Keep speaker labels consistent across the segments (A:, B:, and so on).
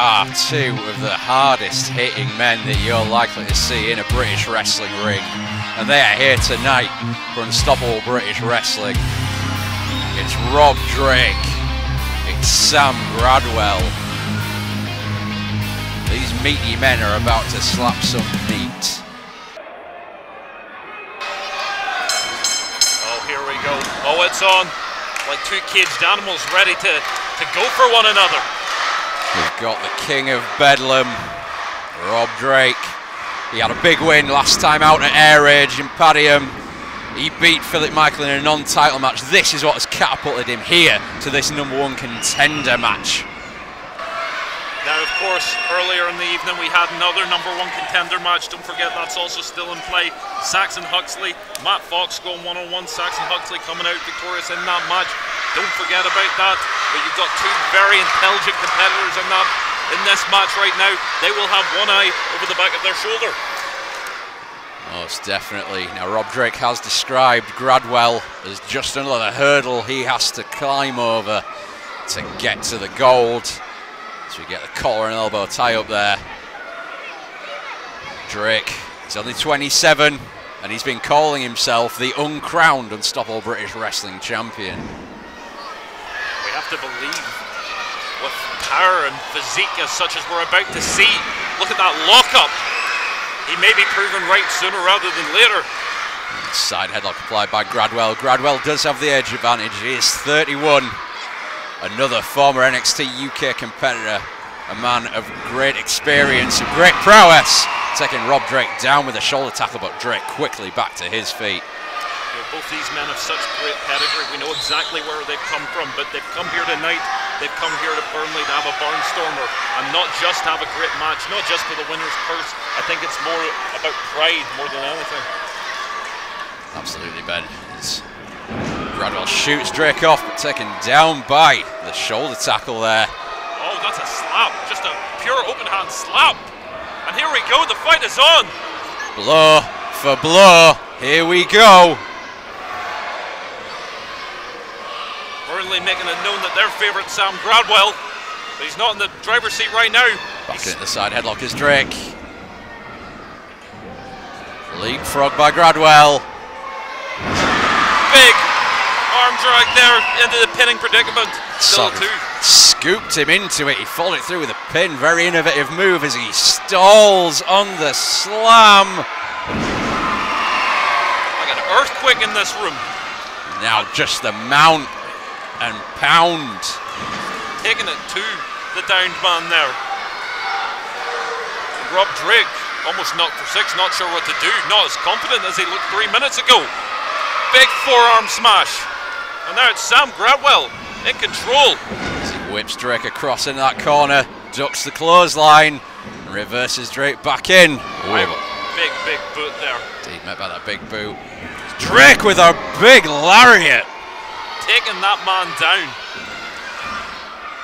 A: are two of the hardest hitting men that you're likely to see in a British wrestling ring. And they are here tonight for Unstoppable British Wrestling. It's Rob Drake, it's Sam Gradwell. These meaty men are about to slap some meat.
B: Oh, here we go. Oh, it's on. Like two caged animals ready to, to go for one another.
A: We've got the king of Bedlam, Rob Drake. He had a big win last time out at Air Rage in Padiham. He beat Philip Michael in a non-title match. This is what has catapulted him here to this number one contender match.
B: Now, of course, earlier in the evening we had another number one contender match. Don't forget that's also still in play. Saxon Huxley, Matt Fox going one on one. Saxon Huxley coming out victorious in that match. Don't forget about that. But you've got two very intelligent competitors in that in this match right now. They will have one eye over the back of their shoulder.
A: Most definitely. Now, Rob Drake has described Gradwell as just another hurdle he has to climb over to get to the gold. So we get the collar and elbow tie up there. Drake is only 27 and he's been calling himself the uncrowned Unstoppable British Wrestling Champion.
B: We have to believe with power and physique as such as we're about to see. Look at that lockup. He may be proven right sooner rather than later.
A: Side headlock applied by Gradwell. Gradwell does have the edge advantage. He is 31. Another former NXT UK competitor. A man of great experience and great prowess. Taking Rob Drake down with a shoulder tackle, but Drake quickly back to his feet.
B: You know, both these men have such great pedigree. We know exactly where they've come from, but they've come here tonight. They've come here to Burnley to have a barnstormer and not just have a great match, not just for the winner's purse. I think it's more about pride more than anything.
A: Absolutely, Ben. It's Gradwell shoots Drake off, but taken down by the shoulder tackle there.
B: Oh, that's a slap. Just a pure open hand slap. And here we go. The fight is on.
A: Blow for blow. Here we go.
B: Burnley making it known that their favourite Sam Gradwell, but he's not in the driver's seat right now.
A: Back at the side headlock is Drake. Leapfrog by Gradwell.
B: Big drag there into the pinning predicament. Still two.
A: Scooped him into it. He followed it through with a pin. Very innovative move as he stalls on the slam.
B: Like an earthquake in this room.
A: Now just the mount and pound.
B: Taking it to the downed man there. Rob Drake almost knocked for six, not sure what to do. Not as confident as he looked three minutes ago. Big forearm smash. And now it's Sam Gradwell in control.
A: As he whips Drake across in that corner, ducks the clothesline, and reverses Drake back in. Ooh,
B: Big, big boot there.
A: Deep met by that big boot. Drake with a big lariat.
B: Taking that man down.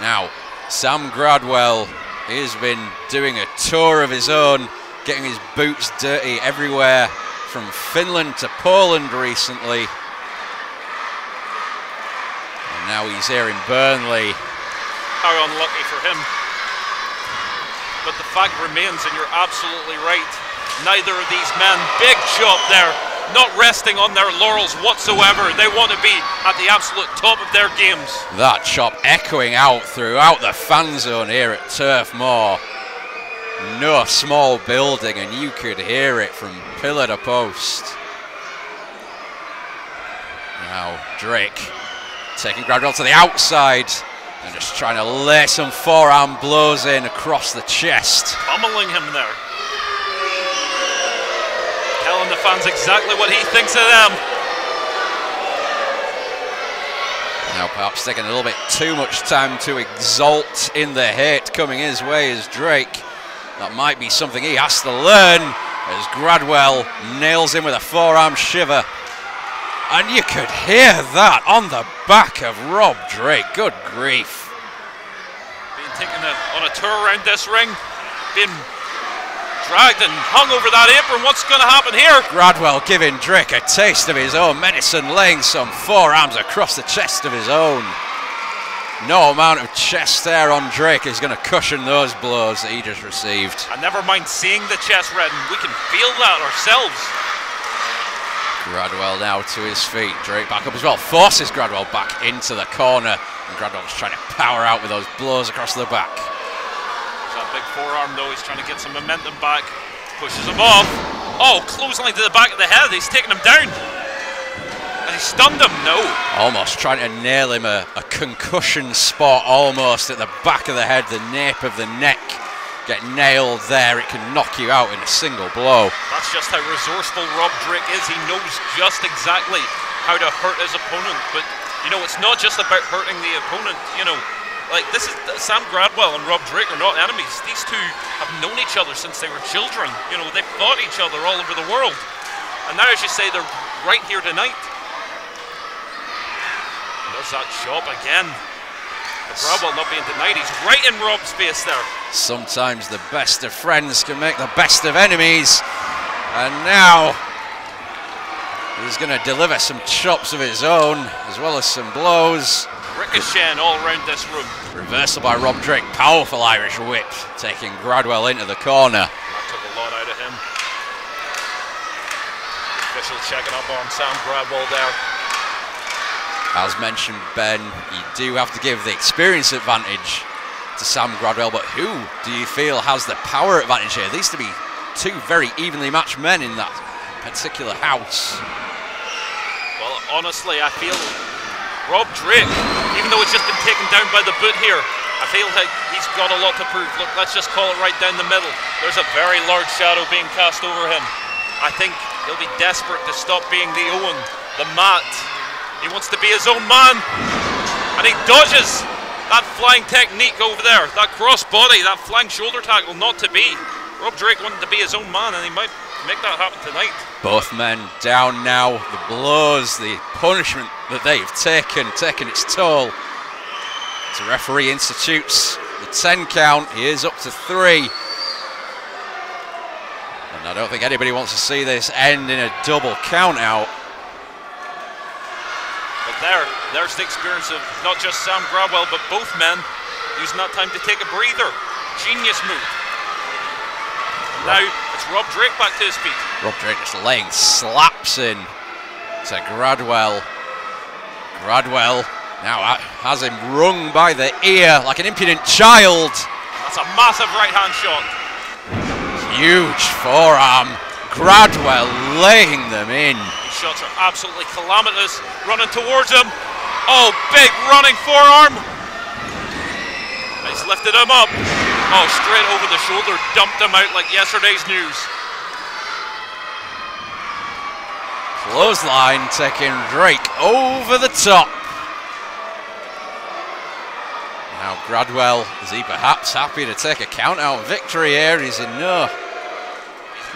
A: Now, Sam Gradwell has been doing a tour of his own, getting his boots dirty everywhere from Finland to Poland recently. Now he's here in Burnley.
B: How unlucky for him. But the fact remains, and you're absolutely right, neither of these men, big chop there, not resting on their laurels whatsoever. They want to be at the absolute top of their games.
A: That chop echoing out throughout the fan zone here at Turf Moor. No small building, and you could hear it from pillar to post. Now, Drake taking Gradwell to the outside and just trying to lay some forearm blows in across the chest.
B: Pummeling him there. Telling the fans exactly what he thinks of them.
A: Now, perhaps taking a little bit too much time to exalt in the hate coming his way as Drake. That might be something he has to learn as Gradwell nails him with a forearm shiver. And you could hear that on the back of Rob Drake. Good grief.
B: Being taken a, on a tour around this ring. Being dragged and hung over that apron. What's going to happen here?
A: Gradwell giving Drake a taste of his own medicine, laying some forearms across the chest of his own. no amount of chest there on Drake is going to cushion those blows that he just received.
B: And never mind seeing the chest redden, we can feel that ourselves.
A: Gradwell now to his feet. Drake back up as well. Forces Gradwell back into the corner. And Gradwell's trying to power out with those blows across the back.
B: That big forearm though. He's trying to get some momentum back. Pushes him off. Oh, clothesline to the back of the head. He's taking him down. And he stunned him. No.
A: Almost trying to nail him a, a concussion spot almost at the back of the head, the nape of the neck. Get nailed there, it can knock you out in a single blow.
B: That's just how resourceful Rob Drake is. He knows just exactly how to hurt his opponent. But, you know, it's not just about hurting the opponent. You know, like this is Sam Gradwell and Rob Drake are not enemies. These two have known each other since they were children. You know, they've fought each other all over the world. And now, as you say, they're right here tonight. Does that chop again. Gradwell not being denied. He's right in Rob's face there.
A: Sometimes the best of friends can make the best of enemies. And now he's going to deliver some chops of his own, as well as some blows.
B: Ricocheting all around this room.
A: Reversal by Rob Drake. Powerful Irish whip, taking Gradwell into the corner.
B: That took a lot out of him. Official checking up on Sam Gradwell there.
A: As mentioned, Ben, you do have to give the experience advantage to Sam Gradwell, but who do you feel has the power advantage here? These to be two very evenly matched men in that particular house.
B: Well, honestly, I feel Rob Drake, even though it's just been taken down by the boot here, I feel like he's got a lot to prove. Look, let's just call it right down the middle. There's a very large shadow being cast over him. I think he'll be desperate to stop being the Owen, the Matt, he wants to be his own man. And he dodges that flying technique over there. That cross body, that flying shoulder tackle, not to be. Rob Drake wanted to be his own man, and he might make that happen tonight.
A: Both men down now. The blows, the punishment that they've taken, taken its toll. The referee institutes the 10 count. He is up to three. And I don't think anybody wants to see this end in a double count out
B: there, there's the experience of not just Sam Gradwell, but both men using that time to take a breather. Genius move. And now it's Rob Drake back to his feet.
A: Rob Drake just laying slaps in to Gradwell. Gradwell now has him wrung by the ear like an impudent child.
B: That's a massive right hand shot.
A: Huge forearm. Gradwell laying them in
B: shots are absolutely calamitous. Running towards him. Oh, big running forearm. He's lifted him up. Oh, straight over the shoulder, dumped him out like yesterday's news.
A: Clothesline taking Drake over the top. Now Gradwell, is he perhaps happy to take a count out victory here? He's in no,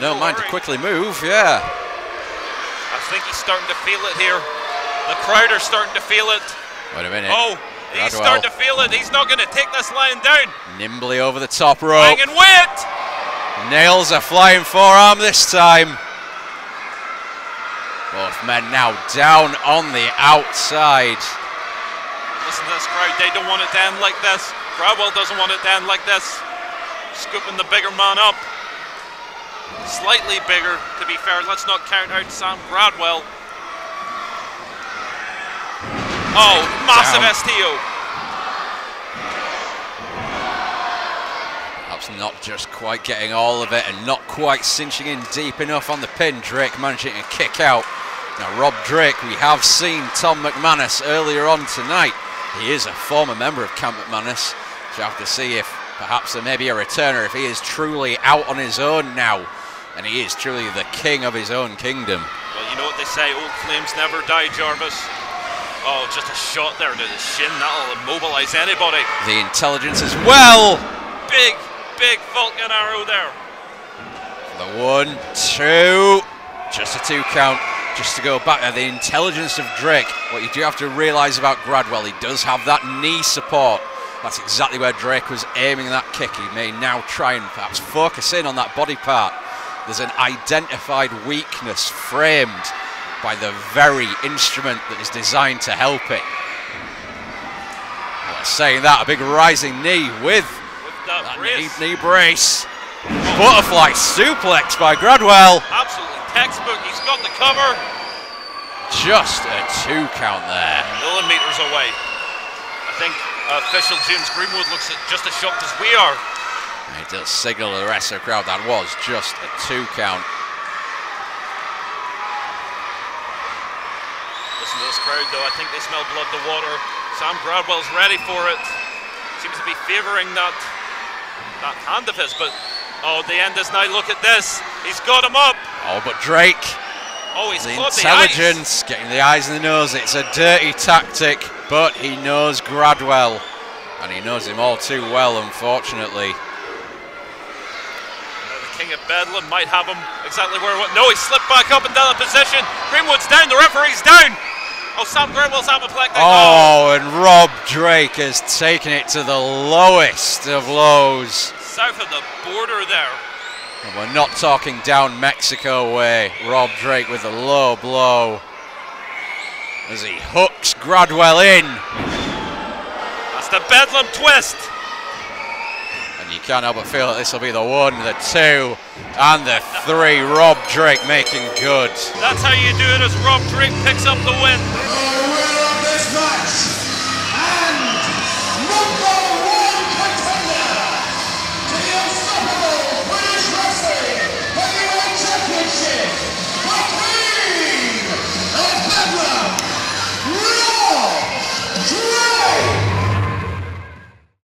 A: no mind to quickly move, yeah.
B: I think he's starting to feel it here. The crowd are starting to feel it.
A: Wait a minute.
B: Oh, he's starting to feel it. He's not going to take this lying down.
A: Nimbly over the top rope.
B: Hanging wait.
A: Nails a flying forearm this time. Both men now down on the outside.
B: Listen to this crowd. They don't want it to end like this. Gradwell doesn't want it to end like this. Scooping the bigger man up. Slightly bigger, to be fair. Let's not count out Sam Gradwell. Oh, massive Down. STO.
A: Perhaps not just quite getting all of it and not quite cinching in deep enough on the pin. Drake managing to kick out. Now, Rob Drake, we have seen Tom McManus earlier on tonight. He is a former member of Camp McManus. So you have to see if perhaps there may be a returner if he is truly out on his own now and he is truly the king of his own kingdom.
B: Well, you know what they say, old flames never die, Jarvis. Oh, just a shot there to the shin, that'll immobilize anybody.
A: The intelligence as well.
B: Big, big Vulcan arrow there.
A: The one, two, just a two count. Just to go back there, the intelligence of Drake. What you do have to realise about Gradwell, he does have that knee support. That's exactly where Drake was aiming that kick. He may now try and perhaps focus in on that body part. There's an identified weakness framed by the very instrument that is designed to help it. A saying that, a big rising knee with
B: With that,
A: that
B: brace.
A: knee, knee brace. Butterfly suplex by Gradwell.
B: Absolutely textbook. He's got the cover.
A: Just a two count there.
B: Millimeters away. I think official James Greenwood looks at just as shocked as we are.
A: It does signal to the rest of the crowd that was just a two count.
B: Listen to this crowd, though. I think they smell blood the water. Sam Gradwell's ready for it. Seems to be favouring that that hand of his, but oh, the end is now. Look at this. He's got him up.
A: Oh, but Drake,
B: Oh, he's
A: the
B: caught the
A: intelligence, getting the eyes and the nose. It's a dirty tactic, but he knows Gradwell, and he knows him all too well, unfortunately.
B: The King of Bedlam might have him exactly where he went. No, he slipped back up and down the position. Greenwood's down. The referee's down. Oh, Sam Gradwell's apoplectic.
A: Oh, and Rob Drake has taken it to the lowest of lows.
B: south of the border there.
A: And we're not talking down Mexico way. Rob Drake with a low blow as he hooks Gradwell in.
B: That's the Bedlam twist.
A: And you can't help but feel that this will be the one, the two, and the three. Rob Drake making good.
B: That's how you do it as Rob Drake picks up the win.